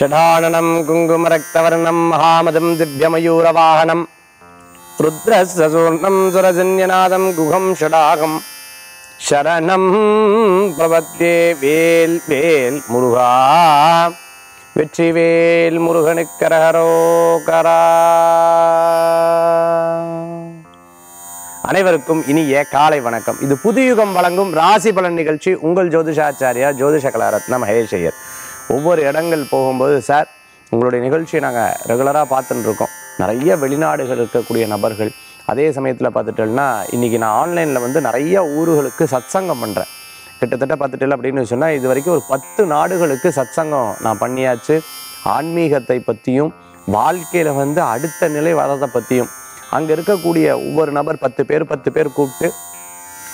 ஷடானனம் குங்குமரக்தவர்ணம் மகாமதம் திவ்யமயூரவாகனம். ருத்ரசூர்ணம் சுரஜன்யநாதம் குகம் ஷடாகம். சரணம் பிரபத்தே வேல் வேல் முருகா. வெற்றிவேல் முருகனுக்கரகரோகரா அனைவருக்கும் இனிய காலை வணக்கம். இது புதுயுகம் வழங்கும் ராசி பலன் நிகழ்ச்சி உங்கள் ஜோதிஷாச்சாரியா ஜோதிஷ கலாரத்ன மகேஷ் ஐயர். ஒவ்வொரு இடங்கள் போகும்போது சார் உங்களுடைய நிகழ்ச்சியை நாங்கள் ரெகுலராக பார்த்துட்டுருக்கோம். நிறைய வெளிநாடுகள் இருக்கக்கூடிய நபர்கள். அதே சமயத்தில் பார்த்துட்டோம்னா இன்றைக்கி நான் ஆன்லைனில் வந்து நிறைய ஊர்களுக்கு சத்சங்கம் பண்ணுறேன் கிட்டத்தட்ட பார்த்துட்டேன் அப்படின்னு சொன்னால் இது வரைக்கும் ஒரு பத்து நாடுகளுக்கு சத்சங்கம் நான் பண்ணியாச்சு. ஆன்மீகத்தை பற்றியும் வாழ்க்கையில் வந்து அடுத்த நிலை வரதை பற்றியும் அங்கே இருக்கக்கூடிய ஒவ்வொரு நபர் பத்து பேர் பத்து பேர் கூப்பிட்டு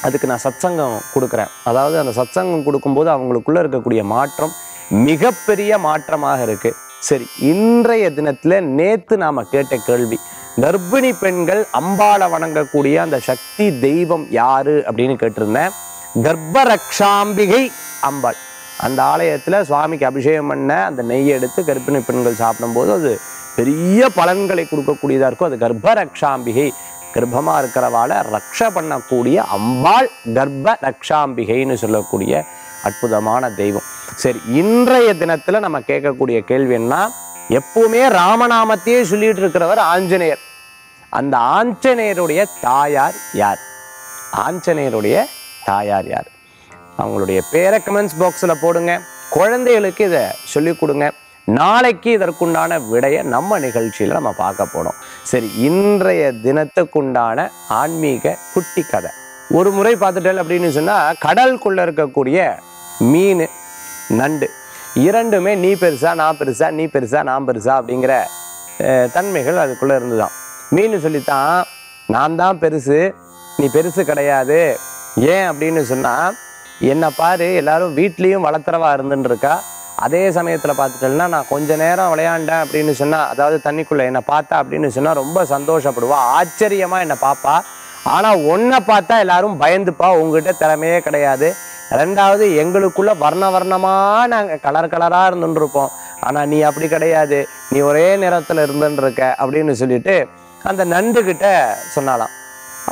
அதுக்கு நான் சத்சங்கம் கொடுக்குறேன். அதாவது அந்த சத்சங்கம் கொடுக்கும்போது அவங்களுக்குள்ள இருக்கக்கூடிய மாற்றம் மிகப்பெரிய மாற்றமாக இருக்கு. சரி இன்றைய தினத்துல நேத்து நாம கேட்ட கேள்வி கர்ப்பிணி பெண்கள் அம்பாளை வணங்கக்கூடிய அந்த சக்தி தெய்வம் யாரு அப்படின்னு கேட்டிருந்தேன். கர்ப்பரக்ஷாம்பிகை அம்பாள். அந்த ஆலயத்துல சுவாமிக்கு அபிஷேகம் பண்ண அந்த நெய்யை எடுத்து கர்ப்பிணி பெண்கள் சாப்பிடும்போது அது பெரிய பலன்களை கொடுக்கக்கூடியதா இருக்கும். அது கர்ப்பரக்ஷாம்பிகை. கர்ப்பமா இருக்கிறவாளை ரக்ஷ பண்ணக்கூடிய அம்பாள் கர்ப்ப ரக்ஷாம்பிகைன்னு சொல்லக்கூடிய அற்புதமான தெய்வம். சரி இன்றைய தினத்துல நம்ம கேட்கக்கூடிய கேள்வி என்ன? எப்பவுமே ராமநாமத்தையே சொல்லிட்டு இருக்கிறவர் ஆஞ்சநேயர். அந்த ஆஞ்சநேயருடைய தாயார் யார்? ஆஞ்சநேயருடைய தாயார் யார்? அவங்களுடைய பேரை கமெண்ட்ஸ் பாக்ஸில் போடுங்க. குழந்தைகளுக்கு இதை சொல்லிக் கொடுங்க. நாளைக்கு இதற்குண்டான விடையை நம்ம நிகழ்ச்சியில் நம்ம பார்க்க போனோம் சரி இன்றைய தினத்துக்குண்டான ஆன்மீக குட்டி கதை. ஒரு முறை பார்த்துட்டேன் அப்படின்னு சொன்னால் கடலுக்குள்ளே இருக்கக்கூடிய மீன் நண்டு. இரண்டுமே நீ பெருசா நான் பெருசா நீ பெருசா நான் பெருசா அப்படிங்கிற தன்மைகள் அதுக்குள்ளே இருந்துதான். மீன் சொல்லித்தான் நான் தான் பெருசு நீ பெருசு கிடையாது. ஏன்? அப்படின்னு சொன்னால் என்னை பாரு எல்லாரும் வீட்லேயும் வளர்த்துறவா இருந்துன்னு இருக்கா அதே சமயத்தில் பார்த்துட்டேன்னா நான் கொஞ்ச நேரம் விளையாண்டேன் அப்படின்னு சொன்னால் அதாவது தண்ணிக்குள்ளே என்னை பார்த்தா அப்படின்னு சொன்னால் ரொம்ப சந்தோஷப்படுவா. ஆச்சரியமாக என்னை பார்ப்பா ஆனால் ஒன்றை பார்த்தா எல்லாரும் பயந்துப்பா. உங்ககிட்ட திறமையே கிடையாது. ரெண்டாவது எங்களுக்குள்ளே வர்ண வர்ணமாக நாங்கள் கலர் கலராக இருந்துன்னு இருப்போம் ஆனால் நீ அப்படி கிடையாது. நீ ஒரே நிறத்தில் இருந்துன்னு இருக்க அப்படின்னு சொல்லிட்டு அந்த நண்டுக்கிட்ட சொன்னாலாம்.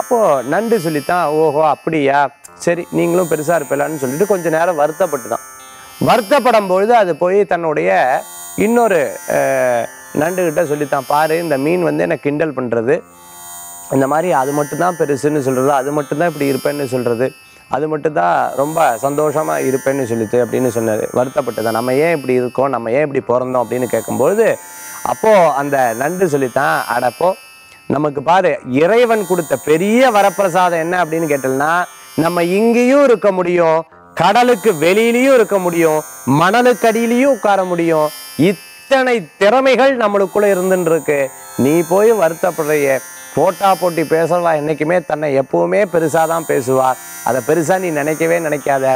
அப்போது நண்டு சொல்லித்தான் ஓஹோ அப்படியா? சரி நீங்களும் பெருசாக இருப்பிலான்னு சொல்லிட்டு கொஞ்சம் நேரம் வருத்தப்பட்டு தான் வருத்தப்படும் பொழுது அது போய் தன்னுடைய இன்னொரு நண்டுக்கிட்ட சொல்லித்தான் பாரு இந்த மீன் வந்து என்னை கிண்டல் பண்ணுறது இந்த மாதிரி அது மட்டும்தான் பெருசுன்னு சொல்கிறது அது மட்டும்தான் இப்படி இருப்பேன்னு சொல்கிறது அது மட்டும்தான் ரொம்ப சந்தோஷமாக இருப்பேன்னு சொல்லிட்டு அப்படின்னு சொன்னார். வருத்தப்பட்டதான். நம்ம ஏன் இப்படி இருக்கோம்? நம்ம ஏன் இப்படி பிறந்தோம்? அப்படின்னு கேட்கும்பொழுது அப்போது அந்த நண்டு சொல்லித்தான் அடப்போ நமக்கு பாரு இறைவன் கொடுத்த பெரிய வரப்பிரசாதம் என்ன அப்படின்னு கேட்டோம்னா நம்ம இங்கேயும் இருக்க முடியும் கடலுக்கு வெளியிலயும் இருக்க முடியும் மணலுக்கு அடியிலையும் உட்கார முடியும். இத்தனை திறமைகள் நம்மளுக்குள்ள இருந்துன்னு இருக்கு நீ போய் வருத்தப்படுறைய போட்டா போட்டி பேசலாம் என்றைக்குமே தன்னை எப்பவுமே பெருசாக தான் பேசுவார் அதை பெருசாக நீ நினைக்கவே நினைக்காத.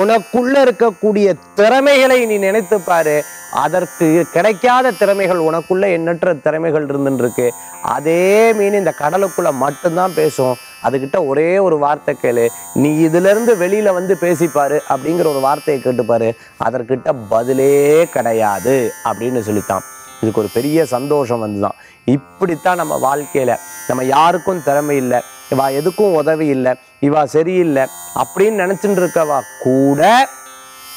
உனக்குள்ள இருக்கக்கூடிய திறமைகளை நீ நினைத்து பாரு. அதற்கு கிடைக்காத திறமைகள் உனக்குள்ள எண்ணற்ற திறமைகள் இருந்துருக்கு அதே மீன் இந்த கடலுக்குள்ள மட்டும்தான் பேசும். அதுக்கிட்ட ஒரே ஒரு வார்த்தை கேளு. நீ இதுல இருந்து வெளியில வந்து பேசிப்பாரு அப்படிங்கிற ஒரு வார்த்தையை கேட்டுப்பாரு. அதற்கிட்ட பதிலே கிடையாது அப்படின்னு சொல்லித்தான். இதுக்கு ஒரு பெரிய சந்தோஷம் வந்துதான். இப்படித்தான் நம்ம வாழ்க்கையில நம்ம யாருக்கும் திறமை இல்லை. இவா எதுக்கும் உதவி இல்லை. இவா சரியில்லை அப்படின்னு நினைச்சுட்டு இருக்கவா கூட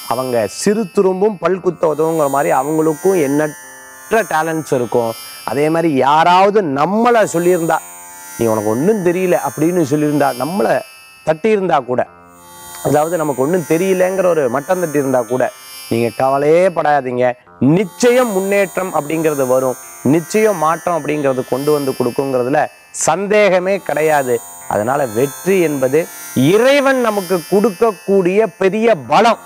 அவங்க சிறு துரும்பும் பல்குத்த உதவுங்கிற மாதிரி அவங்களுக்கும் எண்ணற்ற டேலண்ட்ஸ் இருக்கும். அதே மாதிரி யாராவது நம்மளை சொல்லியிருந்தா நீ உனக்கு ஒன்றும் தெரியல அப்படின்னு சொல்லியிருந்தா நம்மளை தட்டியிருந்தா கூட அதாவது நமக்கு ஒன்றும் தெரியலங்கிற ஒரு மட்டம் தட்டி இருந்தா கூட நீங்கள் கவலையே படாதீங்க. நிச்சயம் முன்னேற்றம் அப்படிங்கிறது வரும். நிச்சயம் மாற்றம் அப்படிங்கிறது கொண்டு வந்து கொடுக்குங்கிறதுல சந்தேகமே கிடையாது. அதனால வெற்றி என்பது இறைவன் நமக்கு கொடுக்கக்கூடிய பெரிய பலம்.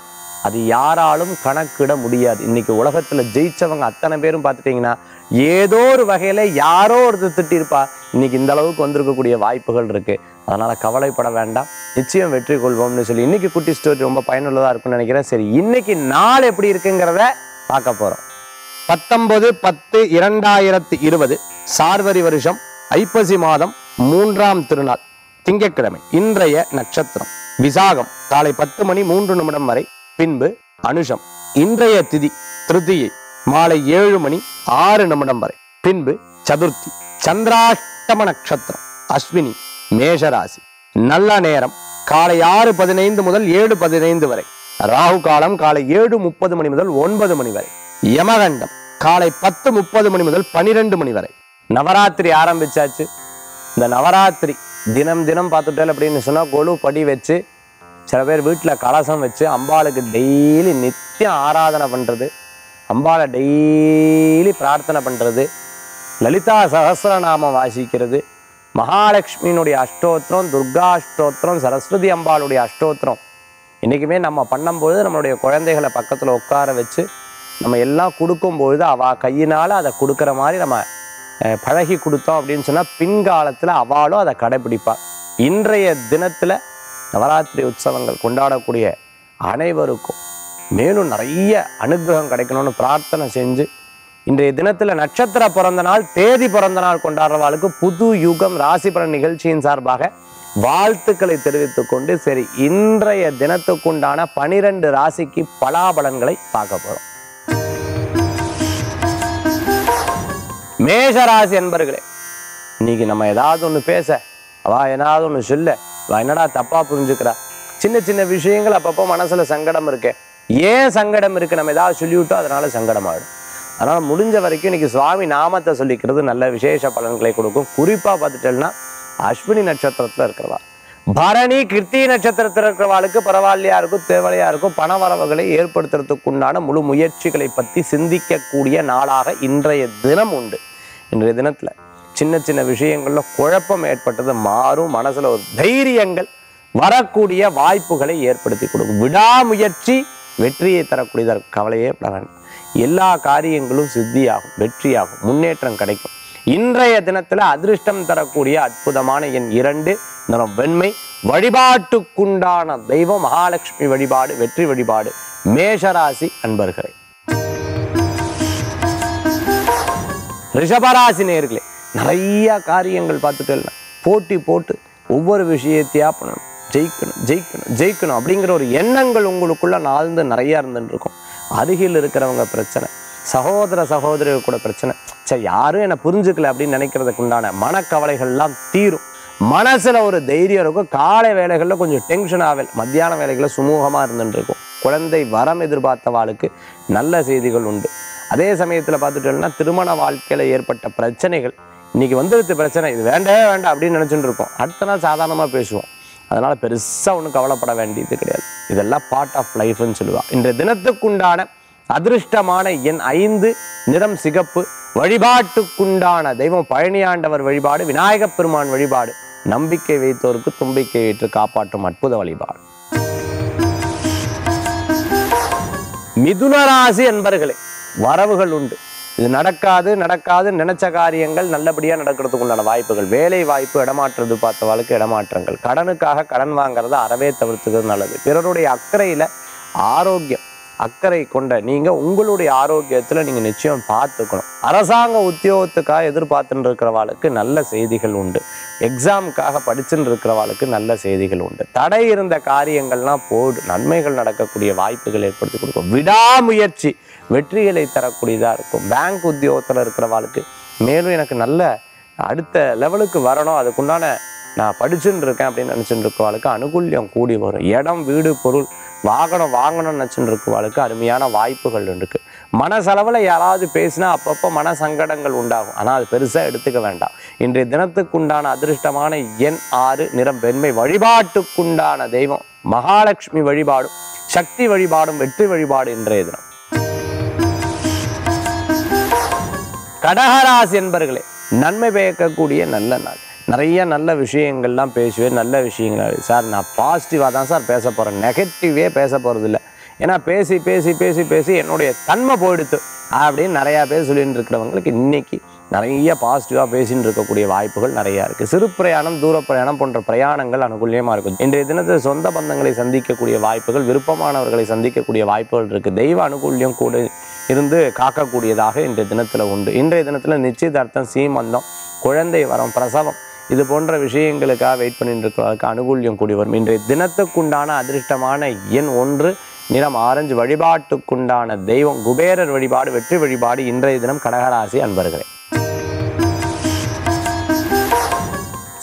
அது யாராலும் கணக்கிட முடியாது. இன்னைக்கு உலகத்துல ஜெயிச்சவங்க அத்தனை பேரும் பார்த்துட்டீங்கன்னா ஏதோ ஒரு வகையில யாரோ ஒருத்தர் திட்டிருப்பா. இன்னைக்கு இந்த அளவுக்கு வந்திருக்கக்கூடிய வாய்ப்புகள் இருக்கு. அதனால கவலைப்பட வேண்டாம். நிச்சயம் வெற்றி கொள்வோம்னு சொல்லி இன்னைக்கு குட்டி ஸ்டோரி ரொம்ப பயனுள்ளதா இருக்கும்னு நினைக்கிறேன். சரி இன்னைக்கு நாள் எப்படி இருக்குங்கிறத பார்க்க போறோம். பத்தொன்பது பத்து இரண்டாயிரத்தி இருபது சார்வரி வருஷம் ஐப்பசி மாதம் மூன்றாம் திருநாள் திங்கட்கிழமை இன்றைய நட்சத்திரம் விசாகம் காலை பத்து மணி மூன்று நிமிடம் வரை பின்பு அனுஷம் இன்றைய திதி திருதியை மாலை ஏழு மணி ஆறு நிமிடம் வரை. பின்பு சதுர்த்தி சந்திராஷ்டம நட்சத்திரம் அஸ்வினி மேஷராசி. நல்ல நேரம் காலை ஆறு பதினைந்து முதல் ஏழு பதினைந்து வரை. ராகு காலம் காலை ஏழு முப்பது மணி முதல் ஒன்பது மணி வரை. யமகண்டம் காலை பத்து முப்பது மணி முதல் பனிரெண்டு மணி வரை. நவராத்திரி ஆரம்பிச்சாச்சு. இந்த நவராத்திரி தினம் தினம் பார்த்துட்டேன் அப்படின்னு சொன்னா கொலு படி வச்சு சில பேர் வீட்டில் கலசம் வச்சு அம்பாளுக்கு டெய்லி நித்தியம் ஆராதனை பண்ணுறது அம்பாளை டெய்லி பிரார்த்தனை பண்ணுறது லலிதா சகசிரநாமம் வாசிக்கிறது மகாலட்சுமியினுடைய அஷ்டோத்திரம் துர்கா அஷ்டோத்திரம் சரஸ்வதி அம்பாளுடைய அஷ்டோத்திரம். இன்றைக்குமே நம்ம பண்ணும்பொழுது நம்மளுடைய குழந்தைகளை பக்கத்தில் உட்கார வச்சு நம்ம எல்லாம் கொடுக்கும்பொழுது அவள் கையினால் அதை கொடுக்குற மாதிரி நம்ம பழகி கொடுத்தோம் அப்படின்னு சொன்னால் பின்காலத்தில் அவளும் அதை கடைப்பிடிப்பாள் இன்றைய தினத்தில் நவராத்திரி உற்சவங்கள் கொண்டாடக்கூடிய அனைவருக்கும் மேலும் நிறைய அனுகிரகம் கிடைக்கணும்னு பிரார்த்தனை செஞ்சு இன்றைய தினத்தில் நட்சத்திர பிறந்த நாள் தேதி பிறந்த நாள் கொண்டாடுறவாளுக்கு புது யுகம் ராசி பலன் நிகழ்ச்சியின் சார்பாக வாழ்த்துக்களை தெரிவித்துக் கொண்டு சரி இன்றைய தினத்துக்குண்டான பனிரெண்டு ராசிக்கு பலாபலன்களை பார்க்க போறோம். மேஷராசி என்பர்களே இன்னைக்கு நம்ம ஏதாவது ஒன்று பேச அவா ஏதாவது ஒன்று சொல்ல என்னடா தப்பா புரிஞ்சுக்கிறா? சின்ன சின்ன விஷயங்கள் அப்பப்போ மனசுல சங்கடம் இருக்கு. ஏன் சங்கடம் இருக்கு? நம்ம ஏதாவது சொல்லிவிட்டோம் அதனால சங்கடம் ஆயிடும் அதனால முடிஞ்ச வரைக்கும் இன்னைக்கு சுவாமி நாமத்தை சொல்லிக்கிறது நல்ல விசேஷ பலன்களை கொடுக்கும். குறிப்பா பார்த்துட்டேன்னா அஸ்வினி நட்சத்திரத்துல இருக்கிறவா. பரணி கிருத்தி நட்சத்திரத்தில் இருக்கிறவாளுக்கு பரவாயில்லையா இருக்கும் தேவையா இருக்கும். பண வரவுகளை ஏற்படுத்துறதுக்கு உண்டான முழு முயற்சிகளை பற்றி சிந்திக்கக்கூடிய நாளாக இன்றைய தினம் உண்டு. இன்றைய தினத்துல சின்ன சின்ன விஷயங்கள்ல குழப்பம் ஏற்பட்டது. மாறும் மனசில் ஒரு தைரியங்கள் வரக்கூடிய வாய்ப்புகளை ஏற்படுத்தி கொடுக்கும். விடாமுயற்சி வெற்றியை தரக்கூடியதாக கவலையே பட வேண்டாம் எல்லா காரியங்களும் சித்தியாகும் வெற்றியாகும் முன்னேற்றம் கிடைக்கும். இன்றைய தினத்தில் அதிர்ஷ்டம் தரக்கூடிய அற்புதமான என் இரண்டு நிறம் வெண்மை. வழிபாட்டுக்குண்டான தெய்வம் மகாலட்சுமி வழிபாடு வெற்றி வழிபாடு மேஷராசி அன்பர்களே. ரிஷபராசி நேர்களே நிறையா காரியங்கள் பார்த்துட்டு போட்டி போட்டு ஒவ்வொரு விஷயத்தையா பண்ணணும். ஜெயிக்கணும் ஜெயிக்கணும் ஜெயிக்கணும் அப்படிங்கிற ஒரு எண்ணங்கள் உங்களுக்குள்ள நாழ்ந்து நிறையா இருந்துட்டு இருக்கும் அருகில் இருக்கிறவங்க பிரச்சனை. சகோதர சகோதரிகள் கூட பிரச்சனை. சரி யாரும் என்னை புரிஞ்சுக்கல அப்படின்னு நினைக்கிறதுக்கு உண்டான மனக்கவலைகள்லாம் தீரும். மனசுல ஒரு தைரியம் இருக்கும். காலை வேலைகளில் கொஞ்சம் டென்ஷன் ஆகல் மத்தியான வேலைகளில் சுமூகமாக இருந்துட்டு இருக்கும் குழந்தை வரம் எதிர்பார்த்தவாளுக்கு நல்ல செய்திகள் உண்டு. அதே சமயத்தில் பார்த்துட்டோம்னா திருமண வாழ்க்கையில் ஏற்பட்ட பிரச்சனைகள் இன்னைக்கு வந்துருது பிரச்சனை இது வேண்டவே வேண்டாம் அப்படின்னு நினச்சிட்டு இருக்கோம் அடுத்த நாள் சாதாரணமாக பேசுவோம். அதனால் பெருசாக ஒன்றும் கவலைப்பட வேண்டியது கிடையாது. இதெல்லாம் பார்ட் ஆஃப் லைஃப்னு சொல்லுவாள் இன்றைய தினத்துக்குண்டான அதிர்ஷ்டமான என் ஐந்து நிறம் சிகப்பு வழிபாட்டுக்குண்டான தெய்வம் பழனியாண்டவர் வழிபாடு விநாயகப் பெருமான் வழிபாடு நம்பிக்கை வைத்தோருக்கு தும்பிக்கை ஏற்று காப்பாற்றும் அற்புத வழிபாடு. மிதுன ராசி என்பர்களே வரவுகள் உண்டு. இது நடக்காது நடக்காது நினைச்ச காரியங்கள் நல்லபடியா நடக்கிறதுக்கு உண்டான வாய்ப்புகள். வேலை வாய்ப்பு இடமாற்றுறது பார்த்தவாளுக்கு இடமாற்றங்கள். கடனுக்காக கடன் வாங்குறத அறவே தவிர்த்துக்கிறது நல்லது. பிறருடைய அக்கறையில ஆரோக்கியம் அக்கறை கொண்ட நீங்க உங்களுடைய ஆரோக்கியத்துல நீங்க நிச்சயம் பார்த்துக்கணும். அரசாங்க உத்தியோகத்துக்காக எதிர்பார்த்துட்டு இருக்கிறவாளுக்கு நல்ல செய்திகள் உண்டு. எக்ஸாமுக்காக படிச்சுட்டு இருக்கிறவாளுக்கு நல்ல செய்திகள் உண்டு. தடை இருந்த காரியங்கள்லாம் போடு நன்மைகள் நடக்கக்கூடிய வாய்ப்புகள் ஏற்படுத்தி கொடுக்கும். விடாமுயற்சி வெற்றிகளை தரக்கூடியதாக இருக்கும். பேங்க் உத்தியோகத்தில் இருக்கிறவாளுக்கு மேலும் எனக்கு நல்ல அடுத்த லெவலுக்கு வரணும். அதுக்குண்டான நான் படிச்சுட்டு இருக்கேன் அப்படின்னு நினச்சிட்டு இருக்கவாளுக்கு அனுகூல்யம் கூடி வரும். இடம் வீடு பொருள் வாகனம் வாங்கணும்னு நினச்சிட்டு இருக்கவாளுக்கு அருமையான வாய்ப்புகள் இருக்கு. மனசளவில் யாராவது பேசினா அப்பப்போ மன சங்கடங்கள் உண்டாகும். ஆனால் அது பெருசாக எடுத்துக்க வேண்டாம். இன்றைய தினத்துக்குண்டான அதிர்ஷ்டமான எண் ஆறு நிறம் பெண்மை வழிபாட்டுக்குண்டான தெய்வம். மகாலட்சுமி வழிபாடும் சக்தி வழிபாடும் வெற்றி வழிபாடு இன்றைய தினம். கடகராசி என்பர்களே. நன்மை பயக்கக்கூடிய நல்ல நாள். நிறைய நல்ல விஷயங்கள்லாம் பேசுவேன் நல்ல விஷயங்கள். சார் நான் பாசிட்டிவாக தான் சார் பேச போகிறேன் நெகட்டிவே பேச போகிறதில்ல ஏன்னா பேசி பேசி பேசி பேசி என்னுடைய தன்மை போயிடுத்து அப்படின்னு நிறையா பேர் சொல்லிட்டு இருக்கிறவங்களுக்கு இன்னைக்கு நிறைய பாசிட்டிவாக பேசின்னு இருக்கக்கூடிய வாய்ப்புகள் நிறையா இருக்குது சிறு பிரயாணம் தூர பிரயாணம் போன்ற பிரயாணங்கள் அனுகூலியமாக இருக்கும். இன்றைய தினத்தில் சொந்த பந்தங்களை சந்திக்கக்கூடிய வாய்ப்புகள் விருப்பமானவர்களை சந்திக்கக்கூடிய வாய்ப்புகள் இருக்குது தெய்வ அனுகூல்யம் கூட இருந்து காக்கக்கூடியதாக இன்றைய தினத்தில் உண்டு. இன்றைய தினத்தில் நிச்சயதார்த்தம் சீமந்தம் குழந்தை வரம் பிரசவம் இது போன்ற விஷயங்களுக்காக வெயிட் பண்ணிட்டு இருக்கிறவர்களுக்கு அனுகூல்யம் கூடி வரும். இன்றைய தினத்துக்குண்டான அதிர்ஷ்டமான எண் ஒன்று நிறம் ஆரஞ்சு வழிபாட்டுக்குண்டான தெய்வம் குபேரர் வழிபாடு வெற்றி வழிபாடு இன்றைய தினம் கடகராசி அன்பர்களே.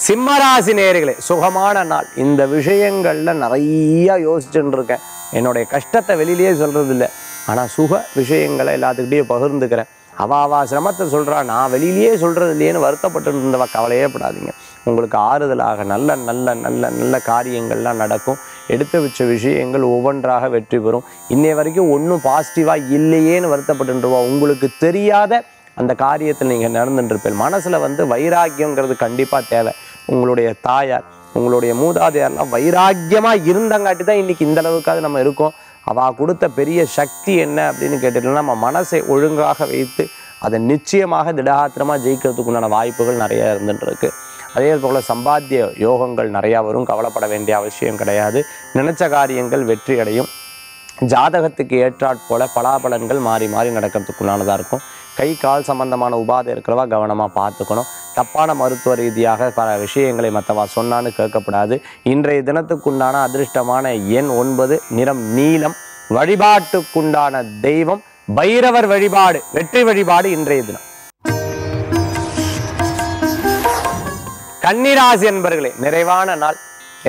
சிம்மராசி நேர்களே சுகமான நாள். இந்த விஷயங்கள்ல நிறைய யோசிச்சுட்டு இருக்கேன். என்னுடைய கஷ்டத்தை வெளியிலேயே சொல்றது இல்லை ஆனால் சுக விஷயங்களை எல்லாத்துக்கிட்டையும் பகிர்ந்துக்கிறேன். அவ அவா சிரமத்தை சொல்கிறா நான் வெளியிலேயே சொல்கிறது இல்லையேன்னு வருத்தப்பட்டு இருந்தவ கவலையே படாதீங்க. உங்களுக்கு ஆறுதலாக நல்ல நல்ல நல்ல நல்ல காரியங்கள்லாம் நடக்கும். எடுத்து வச்ச விஷயங்கள் ஒவ்வொன்றாக வெற்றி பெறும். இன்னைய வரைக்கும் ஒன்றும் பாசிட்டிவாக இல்லையேன்னு வருத்தப்பட்டுருவா உங்களுக்கு தெரியாத அந்த காரியத்தில் நீங்கள் நடந்துட்டுருப்பேன் மனசில் வந்து வைராக்கியங்கிறது கண்டிப்பாக தேவை. உங்களுடைய தாயார் உங்களுடைய மூதாதையார்லாம் வைராக்கியமாக இருந்தங்காட்டி தான் இன்றைக்கி இந்தளவுக்காவது நம்ம இருக்கோம். அவள் கொடுத்த பெரிய சக்தி என்ன அப்படின்னு கேட்டுட்டோம்னா நம்ம மனசை ஒழுங்காக வைத்து அதை நிச்சயமாக திடகாத்திரமாக ஜெயிக்கிறதுக்கு உண்டான வாய்ப்புகள் நிறைய இருந்துட்டு இருக்கு அதே போல் சம்பாத்திய யோகங்கள் நிறையா வரும். கவலைப்பட வேண்டிய அவசியம் கிடையாது. நினைச்ச காரியங்கள் வெற்றி அடையும் ஜாதகத்துக்கு ஏற்றாற் போல பலாபலன்கள் மாறி மாறி நடக்கிறதுக்குள்ளானதாக இருக்கும். கை கால் சம்பந்தமான உபாதை இருக்கிறவா கவனமாக பார்த்துக்கணும். தப்பான மருத்துவ ரீதியாக பல விஷயங்களை மற்றவா சொன்னான்னு கேட்கப்படாது இன்றைய தினத்துக்குண்டான அதிர்ஷ்டமான எண் ஒன்பது நிறம் நீளம் வழிபாட்டுக்குண்டான தெய்வம் பைரவர் வழிபாடு வெற்றி வழிபாடு இன்றைய தினம். கன்னிராசி என்பர்களே நிறைவான நாள்.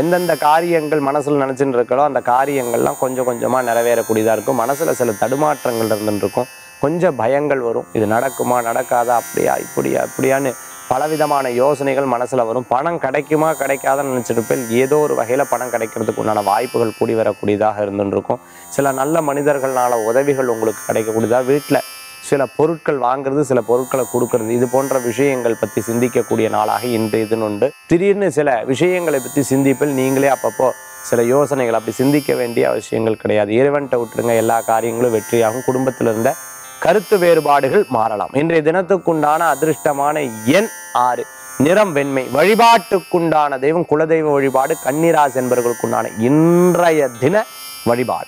எந்தெந்த காரியங்கள் மனசில் நினச்சிட்டு இருக்கிறோ அந்த காரியங்கள்லாம் கொஞ்சம் கொஞ்சமாக நிறைவேறக்கூடியதாக இருக்கும். மனசில் சில தடுமாற்றங்கள் இருந்துருக்கும் கொஞ்சம் பயங்கள் வரும். இது நடக்குமா நடக்காதா அப்படியா இப்படியா இப்படியான்னு பலவிதமான யோசனைகள் மனசில் வரும். பணம் கிடைக்குமா கிடைக்காதான்னு நினச்சிருப்பேன் ஏதோ ஒரு வகையில் பணம் கிடைக்கிறதுக்கு உண்டான வாய்ப்புகள் கூடி வரக்கூடியதாக இருந்துருக்கும். சில நல்ல மனிதர்களால் உதவிகள் உங்களுக்கு கிடைக்கக்கூடியதாக வீட்டில் சில பொருட்கள் வாங்குறது சில பொருட்களை கொடுக்கறது இது போன்ற விஷயங்கள் பற்றி சிந்திக்கக்கூடிய நாளாக இன்று இதுன்னு உண்டு. திடீர்னு சில விஷயங்களை பற்றி சிந்திப்பில் நீங்களே அப்பப்போ சில யோசனைகள் அப்படி சிந்திக்க வேண்டிய அவசியங்கள் கிடையாது. இறைவன்கிட்ட விட்டுருங்க. எல்லா காரியங்களும் வெற்றியாகும். குடும்பத்தில் இருந்த கருத்து வேறுபாடுகள் மாறலாம். இன்றைய தினத்துக்குண்டான அதிர்ஷ்டமான எண் ஆறு. நிறம் வெண்மை. வழிபாட்டுக்குண்டான தெய்வம் குலதெய்வ வழிபாடு கன்னிராசி என்பவர்களுக்குண்டான இன்றைய தின வழிபாடு.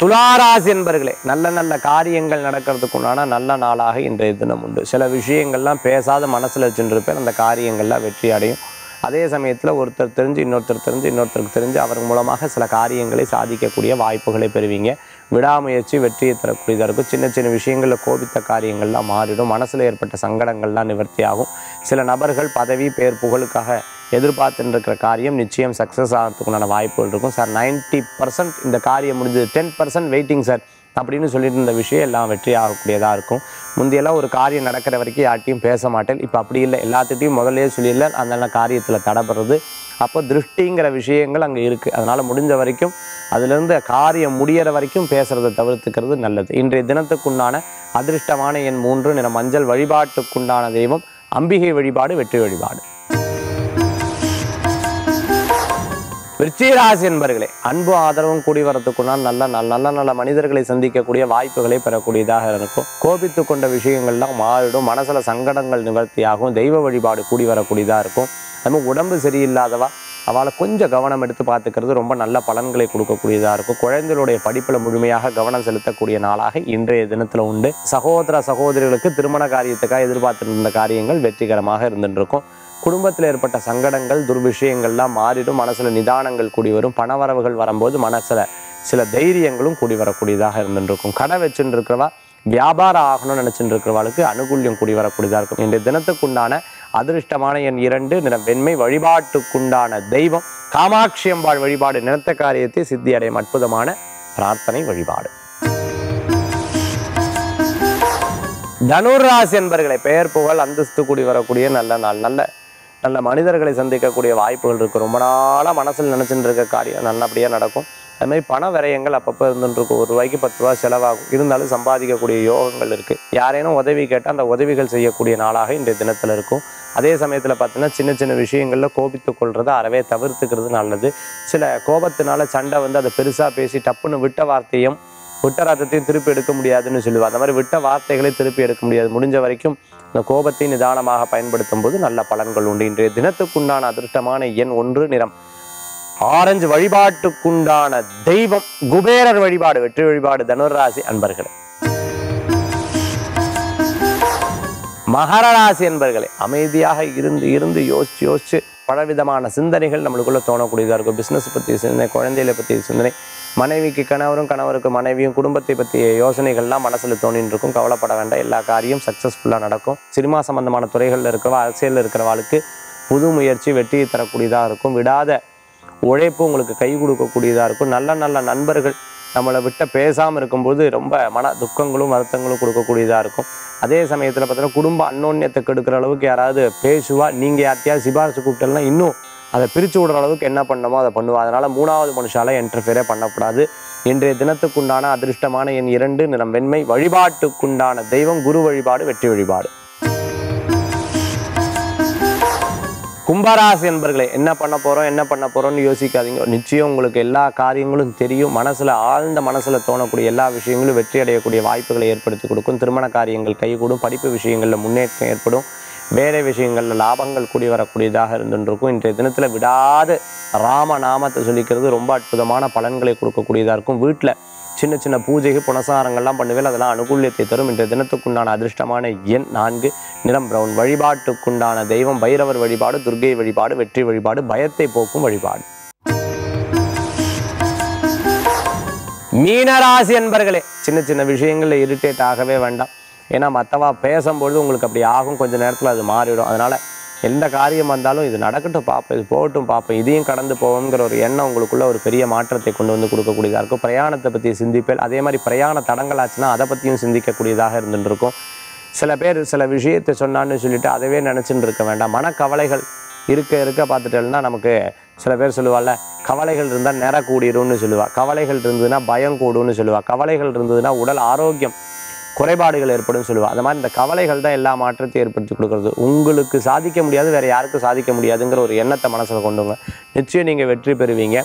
துளாராசி என்பர்களே நல்ல நல்ல காரியங்கள் நடக்கிறதுக்குண்டான நல்ல நாளாக இன்றைய தினம் உண்டு. சில விஷயங்கள்லாம் பேசாத மனசில் வச்சுருப்பேன் அந்த காரியங்கள்லாம் வெற்றி அடையும். அதே சமயத்தில் ஒருத்தர் தெரிஞ்சு இன்னொருத்தர் தெரிஞ்சு இன்னொருத்தருக்கு தெரிஞ்சு அவர் மூலமாக சில காரியங்களை சாதிக்கக்கூடிய வாய்ப்புகளை பெறுவீங்க. விடாமுயற்சி வெற்றியை தரக்கூடியதாக இருக்கும். சின்ன சின்ன விஷயங்களில் கோபித்த காரியங்கள்லாம் மாறிடும். மனசில் ஏற்பட்ட சங்கடங்கள்லாம் நிவர்த்தியாகும் சில நபர்கள் பதவி பேர் புகழுக்காக எதிர்பார்த்துருக்கிற காரியம் நிச்சயம் சக்ஸஸ் ஆகிறதுக்குண்டான வாய்ப்புகள் இருக்கும். சார் 90% இந்த காரியம் முடிஞ்சது. டென் பர்சன்ட் வெயிட்டிங் சார் அப்படின்னு சொல்லிட்டு இருந்த விஷயம் எல்லாம் வெற்றி ஆகக்கூடியதாக இருக்கும். முந்தையெல்லாம் ஒரு காரியம் நடக்கிற வரைக்கும் யார்ட்டையும் பேச மாட்டேன். இப்போ அப்படி இல்லை. எல்லாத்துட்டையும் முதல்லயே சொல்லிடல அந்த காரியத்தில் தடைப்படுறது அப்போ திருஷ்டிங்கிற விஷயங்கள் அங்கே இருக்குது அதனால் முடிஞ்ச வரைக்கும் அதுலேருந்து காரியம் முடிகிற வரைக்கும் பேசுகிறத தவிர்த்துக்கிறது நல்லது. இன்றைய தினத்துக்குண்டான அதிர்ஷ்டமான எண் மூன்று நிற மஞ்சள் வழிபாட்டுக்குண்டான தெய்வம் அம்பிகை வழிபாடு வெற்றி வழிபாடு. விருச்சிகராசி என்பர்களே அன்பு ஆதரவும் கூடி வரத்துக்குள்ளால் நல்ல நல்ல நல்ல நல்ல மனிதர்களை சந்திக்கக்கூடிய வாய்ப்புகளை பெறக்கூடியதாக இருக்கும். கோபித்து கொண்ட விஷயங்கள்லாம் மாறிடும். மனசுல சங்கடங்கள் நிவர்த்தியாகும். தெய்வ வழிபாடு கூடி வரக்கூடியதாக இருக்கும். நம்ம உடம்பு சரியில்லாதவா அவளை கொஞ்சம் கவனம் எடுத்து பார்த்துக்கிறது ரொம்ப நல்ல பலன்களை கொடுக்கக்கூடியதாக இருக்கும். குழந்தைகளுடைய படிப்பில் முழுமையாக கவனம் செலுத்தக்கூடிய நாளாக இன்றைய தினத்தில் உண்டு. சகோதர சகோதரிகளுக்கு திருமண காரியத்துக்காக எதிர்பார்த்துருந்த இருந்த காரியங்கள் வெற்றிகரமாக இருந்துட்டு இருக்கும். குடும்பத்தில் ஏற்பட்ட சங்கடங்கள் துர்விஷயங்கள்லாம் மாறிடும். மனசில் நிதானங்கள் கூடி வரும். பணவரவுகள் வரும்போது மனசில் சில தைரியங்களும் கூடி வரக்கூடியதாக இருந்துருக்கும் கடை வச்சுட்டு இருக்கிறவா வியாபாரம் ஆகணும்னு நினச்சிட்டு இருக்கிறவாளுக்கு அனுகூல்யம் கூடி வரக்கூடியதாக இருக்கும். இன்றைய தினத்துக்குண்டான அதிர்ஷ்டமான என் இரண்டு நிற வெண்மை வழிபாட்டுக்குண்டான தெய்வம். காமாட்சி அம்பாள் வழிபாடு நினைத்த காரியத்தை சித்தி அடையும் அற்புதமான பிரார்த்தனை வழிபாடு. தனுர் ராசி என்பர்களை பெயர் புகழ் அந்தஸ்து கூடி வரக்கூடிய நல்ல நாள். நல்ல நல்ல மனிதர்களை சந்திக்கக்கூடிய வாய்ப்புகள் இருக்குது ரொம்ப நாளாக மனசில் நினச்சிட்டு இருக்க காரியம் நல்லபடியாக நடக்கும். அதுமாதிரி பண விரயங்கள் அப்பப்போ இருந்துட்டுருக்கும். ஒரு ரூபாய்க்கு பத்து ரூபா செலவாகும். இருந்தாலும் சம்பாதிக்கக்கூடிய யோகங்கள் இருக்குது யாரேனும் உதவி கேட்டால் அந்த உதவிகள் செய்யக்கூடிய நாளாக இன்றைய தினத்தில் இருக்கும். அதே சமயத்தில் பார்த்தீங்கன்னா சின்ன சின்ன விஷயங்களில் கோபித்து கொள்றதை அறவே தவிர்த்துக்கிறது நல்லது. சில கோபத்தினால சண்டை வந்து அதை பெருசாக பேசி டப்புன்னு விட்ட வார்த்தையும் விட்ட ரத்தத்தையும் திருப்பி எடுக்க முடியாதுன்னு சொல்லுவா அந்த மாதிரி விட்ட வார்த்தைகளை திருப்பி எடுக்க முடியாது. முடிஞ்ச வரைக்கும் இந்த கோபத்தை நிதானமாக பயன்படுத்தும் போது நல்ல பலன்கள் உண்டு. இன்றைய தினத்துக்குண்டான அதிர்ஷ்டமான எண் ஒன்று நிறம். ஆரஞ்சு வழிபாட்டுக்குண்டான தெய்வம் குபேரர் வழிபாடு வெற்றி வழிபாடு தனுராசி அன்பர்களே. மகர ராசி என்பர்களே அமைதியாக இருந்து இருந்து யோசிச்சு யோசிச்சு பலவிதமான சிந்தனைகள் நம்மளுக்குள்ள தோணக்கூடியதாக இருக்கும். பிஸ்னஸ் பற்றிய சிந்தனை குழந்தைகளை பற்றிய சிந்தனை மனைவிக்கு கணவரும் கணவருக்கு மனைவியும் குடும்பத்தை பற்றிய யோசனைகள்லாம் மனசில் தோணின்னு இருக்கும் கவலைப்பட வேண்டாம். எல்லா காரியம் சக்ஸஸ்ஃபுல்லாக நடக்கும். சினிமா சம்பந்தமான துறைகளில் இருக்கிறவா அரசியலில் இருக்கிறவாளுக்கு புது முயற்சி வெற்றியை தரக்கூடியதாக இருக்கும். விடாத உழைப்பு உங்களுக்கு கை கொடுக்கக்கூடியதாக இருக்கும். நல்ல நல்ல நண்பர்கள் நம்மளை விட்ட பேசாமல் இருக்கும்போது ரொம்ப மன துக்கங்களும் வருத்தங்களும் கொடுக்கக்கூடியதாக இருக்கும். அதே சமயத்தில் பார்த்தீங்கன்னா குடும்ப அன்னோன்யத்தை கெடுக்கிற அளவுக்கு யாராவது பேசுவா நீங்கள் யார்ட்டையாவது சிபாரிசு கூப்பிட்டலாம் இன்னும் அதை பிரித்து விடுற அளவுக்கு என்ன பண்ணணுமோ அதை பண்ணுவோம் அதனால் மூணாவது மனுஷால என்டர்ஃபியரே பண்ணக்கூடாது. இன்றைய தினத்துக்குண்டான அதிர்ஷ்டமான என் இரண்டு நிறம் வெண்மை வழிபாட்டுக்குண்டான தெய்வம் குரு வழிபாடு வெற்றி வழிபாடு. கும்பராசி என்பர்களே என்ன பண்ண போறோம் என்ன பண்ண போறோம்னு யோசிக்காதீங்க. நிச்சயம் உங்களுக்கு எல்லா காரியங்களும் தெரியும். மனசில் ஆழ்ந்த மனசில் தோணக்கூடிய எல்லா விஷயங்களும் வெற்றி அடையக்கூடிய வாய்ப்புகளை ஏற்படுத்தி கொடுக்கும். திருமண காரியங்கள் கைகூடும் படிப்பு விஷயங்களில் முன்னேற்றம் ஏற்படும். வேறு விஷயங்கள்ல லாபங்கள் கூடி வரக்கூடியதாக இருந்துருக்கும் இன்றைய தினத்துல விடாது ராம நாமத்தை சொல்லிக்கிறது ரொம்ப அற்புதமான பலன்களை கொடுக்கக்கூடியதா இருக்கும். வீட்டில் சின்ன சின்ன பூஜைக்கு புனசாரங்கள்லாம் பண்ணுவேன். அதெல்லாம் அனுகூல்யத்தை தரும். இன்றைய தினத்துக்குண்டான அதிர்ஷ்டமான எண் நான்கு நிறம் பிரவுன் வழிபாட்டுக்குண்டான தெய்வம் பைரவர் வழிபாடு துர்க்கை வழிபாடு வெற்றி வழிபாடு பயத்தை போக்கும் வழிபாடு. மீனராசி என்பர்களே சின்ன சின்ன விஷயங்கள்ல இரிட்டேட் ஆகவே வேண்டாம். ஏன்னா மற்றவா பேசும்பொழுது உங்களுக்கு அப்படி ஆகும். கொஞ்ச நேரத்தில் அது மாறிடும் அதனால எந்த காரியம் வந்தாலும் இது நடக்கட்டும் பார்ப்போம் இது போகட்டும் பார்ப்போம் இதையும் கடந்து போவோங்கிற ஒரு எண்ணம் உங்களுக்குள்ள ஒரு பெரிய மாற்றத்தை கொண்டு வந்து கொடுக்கக்கூடியதாக இருக்கும். பிரயாணத்தை பற்றி சிந்திப்பேன். அதே மாதிரி பிரயாண தடங்களாச்சுன்னா அதை பற்றியும் சிந்திக்கக்கூடியதாக இருந்துருக்கும். சில பேர் சில விஷயத்தை சொன்னான்னு சொல்லிட்டு அதவே நினச்சின்னு இருக்க வேண்டாம். மனக்கவலைகள் இருக்க இருக்க பார்த்துட்டேன்னா நமக்கு சில பேர் சொல்லுவாள்ல கவலைகள் இருந்தால் நிற கூடிரும்னு சொல்லுவாள் கவலைகள் இருந்ததுன்னா பயம் கூடும்னு சொல்லுவாள் கவலைகள் இருந்ததுன்னா உடல் ஆரோக்கியம் குறைபாடுகள் ஏற்படும் சொல்லுவா. அந்த மாதிரி இந்த கவலைகள் தான் எல்லா மாற்றத்தையும் ஏற்படுத்தி கொடுக்குறது. உங்களுக்கு சாதிக்க முடியாது வேற யாருக்கும் சாதிக்க முடியாதுங்கிற ஒரு எண்ணத்தை மனசில் கொண்டுங்க நிச்சயம் நீங்கள் வெற்றி பெறுவீங்க.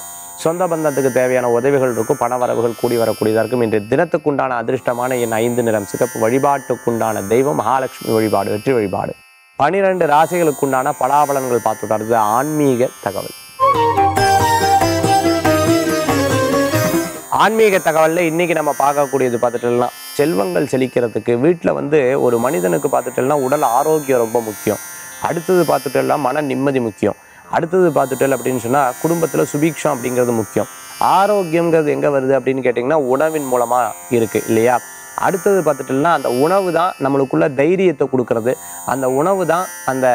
சொந்த பந்தத்துக்கு தேவையான உதவிகள் இருக்கும். பண வரவுகள் கூடி வரக்கூடியதாக இருக்கும். இன்றைய தினத்துக்குண்டான அதிர்ஷ்டமான என் ஐந்து நிறம் சிகப்பு வழிபாட்டுக்குண்டான தெய்வம் மகாலட்சுமி வழிபாடு வெற்றி வழிபாடு. பனிரெண்டு ராசிகளுக்குண்டான பலாபலன்கள் பார்த்துட்டு அடுத்தது ஆன்மீக தகவல். ஆன்மீக தகவலில் இன்னைக்கு நம்ம பார்க்கக்கூடியது பார்த்துட்டுலாம் செல்வங்கள் செழிக்கிறதுக்கு வீட்டில் வந்து ஒரு மனிதனுக்கு பார்த்துட்டோம்னா உடல் ஆரோக்கியம் ரொம்ப முக்கியம். அடுத்தது பார்த்துட்டோம்னா மன நிம்மதி முக்கியம். அடுத்தது பார்த்துட்டோம் அப்படின்னு சொன்னால் குடும்பத்தில் சுபீக்ஷம் அப்படிங்கிறது முக்கியம். ஆரோக்கியங்கிறது எங்கே வருது அப்படின்னு கேட்டிங்கன்னா உணவின் மூலமாக இருக்குது இல்லையா? அடுத்தது பார்த்துட்டோம்னா அந்த உணவு தான் நம்மளுக்குள்ள தைரியத்தை கொடுக்கறது. அந்த உணவு தான் அந்த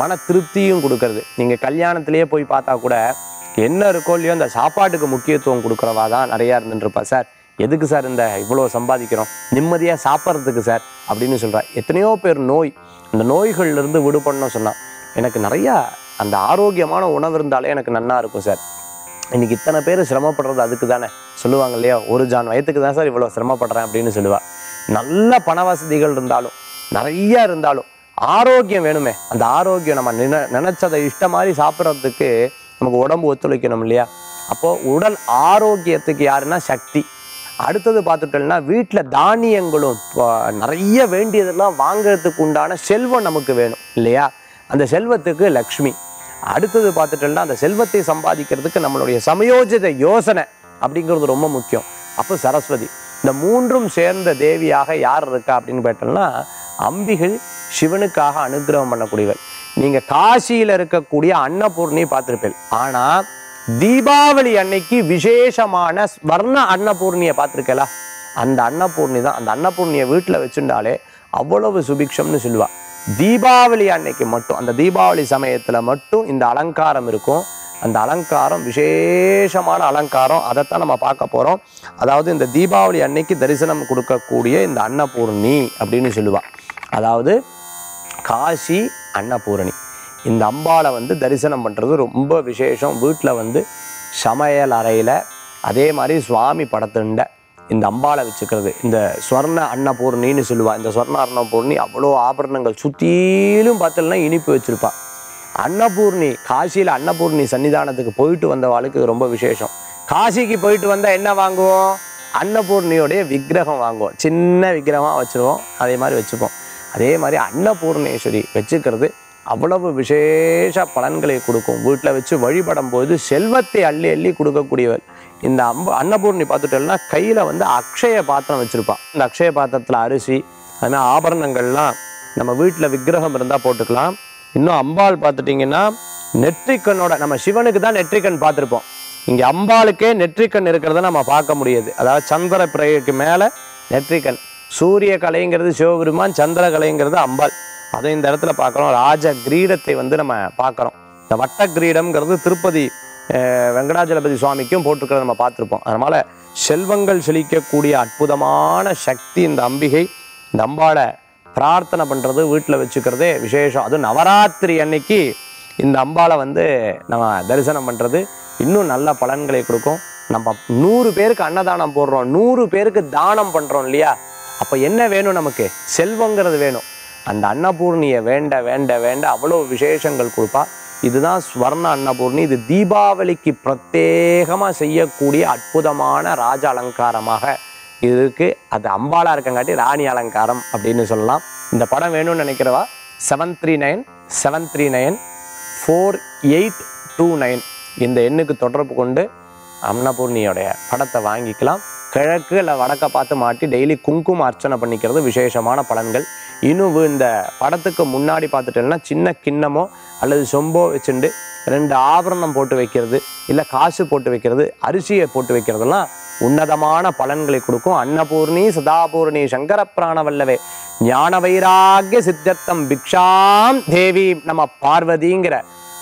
மன திருப்தியும் கொடுக்கறது. நீங்கள் கல்யாணத்திலேயே போய் பார்த்தா கூட என்ன இருக்கோ இல்லையோ அந்த சாப்பாட்டுக்கு முக்கியத்துவம் கொடுக்குறவா தான் நிறையா இருந்துருப்பா சார். எதுக்கு சார் இந்த இவ்வளோ சம்பாதிக்கிறோம்? நிம்மதியாக சாப்பிட்றதுக்கு சார்? அப்படின்னு சொல்கிறா எத்தனையோ பேர் நோய். அந்த நோய்கள்லேருந்து விடுபடணும் சொன்னால் எனக்கு நிறையா அந்த ஆரோக்கியமான உணவு இருந்தாலே எனக்கு நன்னா இருக்கும் சார். இன்னைக்கு இத்தனை பேர் சிரமப்படுறது அதுக்கு தானே. சொல்லுவாங்க இல்லையா ஒரு ஜான் வயத்துக்கு தான் சார் இவ்வளோ சிரமப்படுறேன் அப்படின்னு சொல்லுவாள் நல்ல பண வசதிகள் இருந்தாலும் நிறைய இருந்தாலும் ஆரோக்கியம் வேணுமே. அந்த ஆரோக்கியம் நம்ம நின நினச்சதை இஷ்ட மாதிரி சாப்பிட்றதுக்கு நமக்கு உடம்பு ஒத்துழைக்கணும் இல்லையா? அப்போது உடல் ஆரோக்கியத்துக்கு யாருன்னா சக்தி. அடுத்தது பார்த்துட்டோம்னா வீட்டில் தானியங்களும் நிறைய வேண்டியதெல்லாம் வாங்குறதுக்கு உண்டான செல்வம் நமக்கு வேணும் இல்லையா? அந்த செல்வத்துக்கு லக்ஷ்மி. அடுத்தது பார்த்துட்டோம்னா அந்த செல்வத்தை சம்பாதிக்கிறதுக்கு நம்மளுடைய சமயோஜித யோசனை அப்படிங்கிறது ரொம்ப முக்கியம். அப்போ சரஸ்வதி இந்த மூன்றும் சேர்ந்த தேவியாக யார் இருக்கா அப்படின்னு கேட்டோம்னா அம்பிகள் சிவனுக்காக அனுகிரகம் பண்ணக்கூடியவர் நீங்க காசியில இருக்கக்கூடிய அன்னபூர்ணி பார்த்திருப்பீர்கள். ஆனா தீபாவளி அன்னைக்கு விசேஷமான வர்ண அன்னபூர்ணியை பார்த்துருக்கலா? அந்த அன்னபூர்ணி தான். அந்த அன்னபூர்ணியை வீட்டில் வச்சுட்டாலே அவ்வளவு சுபிக்ஷம்னு சொல்லுவா. தீபாவளி அன்னைக்கு மட்டும் அந்த தீபாவளி சமயத்துல மட்டும் இந்த அலங்காரம் இருக்கும். அந்த அலங்காரம் விசேஷமான அலங்காரம் அதைத்தான் நம்ம பார்க்க போறோம். அதாவது இந்த தீபாவளி அன்னைக்கு தரிசனம் கொடுக்கக்கூடிய இந்த அன்னபூர்ணி அப்படின்னு சொல்லுவாள் அதாவது காசி அன்னபூரணி. இந்த அம்பாளை வந்து தரிசனம் பண்ணுறது ரொம்ப விசேஷம். வீட்டில் வந்து சமையல் அறையில் அதே மாதிரி சுவாமி படத்துண்ட இந்த அம்பாளை வச்சுக்கிறது. இந்த ஸ்வர்ண அன்னபூர்ணின்னு சொல்லுவா. இந்த ஸ்வர்ண அன்னபூர்ணி அவ்வளோ ஆபரணங்கள் சுற்றிலும் பார்த்தோம்னா இனிப்பு வச்சுருப்பான் அன்னபூர்ணி காசியில் அன்னபூர்ணி சன்னிதானத்துக்கு போயிட்டு வந்தவாளுக்கு இது ரொம்ப விசேஷம். காசிக்கு போயிட்டு வந்தால் என்ன வாங்குவோம்? அன்னபூர்ணியோடைய விக்கிரகம் வாங்குவோம். சின்ன விக்கிரகமாக வச்சுருவோம். அதே மாதிரி வச்சுப்போம். அதே மாதிரி அன்னபூர்ணேஸ்வரி வச்சுக்கிறது அவ்வளவு விசேஷ பலன்களை கொடுக்கும். வீட்டில் வச்சு வழிபடும் போது செல்வத்தை அள்ளி அள்ளி கொடுக்கக்கூடியவர் இந்த அம்ப அன்னபூர்ணி பார்த்துட்டோம்னா கையில் வந்து அக்ஷய பாத்திரம் வச்சுருப்பான் இந்த அக்ஷய பாத்திரத்தில் அரிசி அது ஆபரணங்கள்லாம் நம்ம வீட்டில் விக்கிரகம் இருந்தால் போட்டுக்கலாம். இன்னும் அம்பாள் பார்த்துட்டிங்கன்னா நெற்றிக்கண்ணோட நம்ம சிவனுக்கு தான் நெற்றிக்கண் பார்த்துருப்போம் இங்க அம்பாளுக்கே நெற்றிக்கண் இருக்கிறத நம்ம பார்க்க முடியாது. அதாவது சந்திர பிறைக்கு மேல நெற்றிக்கண். சூரிய கலைங்கிறது சிவபெருமான் சந்திர கலைங்கிறது அம்பாள். அதை இந்த இடத்துல பார்க்குறோம். ராஜ கிரீடத்தை வந்து நம்ம பார்க்குறோம். இந்த வட்ட கிரீடம்ங்கிறது திருப்பதி வெங்கடாஜலபதி சுவாமிக்கும் போட்டிருக்கிறத நம்ம பார்த்துருப்போம். அதனால செல்வங்கள் செழிக்கக்கூடிய அற்புதமான சக்தி இந்த அம்பிகை. இந்த அம்பாளை பிரார்த்தனை பண்ணுறது வீட்டில் வச்சுக்கிறதே விசேஷம். அதுவும் நவராத்திரி அன்னைக்கு இந்த அம்பாளை வந்து நம்ம தரிசனம் பண்ணுறது இன்னும் நல்ல பலன்களை கொடுக்கும். நம்ம நூறு பேருக்கு அன்னதானம் போடுறோம். நூறு பேருக்கு தானம் பண்ணுறோம் இல்லையா? அப்போ என்ன வேணும் நமக்கு? செல்வங்கிறது வேணும். அந்த அன்னபூர்ணியை வேண்ட வேண்ட வேண்ட அவ்வளோ விசேஷங்கள் கொடுப்பா. இதுதான் ஸ்வர்ண அன்னபூர்ணி. இது தீபாவளிக்கு பிரத்யேகமாக செய்யக்கூடிய அற்புதமான ராஜ அலங்காரமாக இருக்கு. அது அம்பாலா இருக்கங்காட்டி ராணி அலங்காரம் அப்படின்னு சொல்லலாம். இந்த படம் வேணும்னு நினைக்கிறவா? Seven three nine seven three nine four eight two nine இந்த எண்ணுக்கு தொடர்பு கொண்டு அன்னபூர்ணியோடைய படத்தை வாங்கிக்கலாம். கிழக்கு இல்லை வடக்க பார்த்து மாட்டி டெய்லி குங்கும அர்ச்சனை பண்ணிக்கிறது விசேஷமான பலன்கள். இன்னும் இந்த படத்துக்கு முன்னாடி பார்த்துட்டேன்னா சின்ன கிண்ணமோ அல்லது சொம்போ வச்சுண்டு ரெண்டு ஆபரணம் போட்டு வைக்கிறது இல்லை காசு போட்டு வைக்கிறது அரிசியை போட்டு வைக்கிறதுலாம் உன்னதமான பலன்களை கொடுக்கும். அன்னபூர்ணி சதாபூர்ணி சங்கர பிராணவல்லவே ஞான வைராகிய சித்தர்த்தம் பிக்ஷாம் தேவி நம்ம பார்வதிங்கிற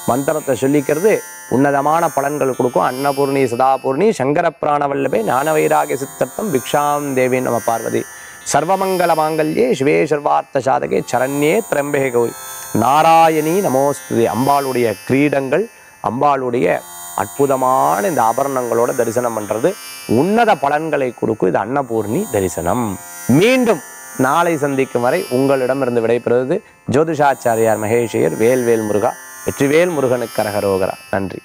மந்திரத்தை சொல்லிக்கிறது உன்னதமான பலன்கள் கொடுக்கும். அன்னபூர்ணி சதாபூர்ணி சங்கர பிராணவல்லவே ஞான வைராகிய சித்தர்த்தம் பிக்ஷாம் தேவி நம்ம பார்வதி. சர்வமங்கல மாங்கல்யே சிவே சர்வார்த்த சாதகே சரண்யே திரம்பே கௌரி நாராயணி நமோஸ்துதி. அம்பாளுடைய கிரீடங்கள் அம்பாளுடைய அற்புதமான இந்த ஆபரணங்களோட தரிசனம் பண்றது உன்னத பலன்களை கொடுக்கும் இது அன்னபூர்ணி தரிசனம். மீண்டும் நாளை சந்திக்கும் வரை உங்களிடமிருந்து விடைபெறுவது ஜோதிஷாச்சாரியார் மகேஷியர் வேல்வேல் முருகா வெற்றிவேல் முருகனுக்கு கரகரோகரா நன்றி.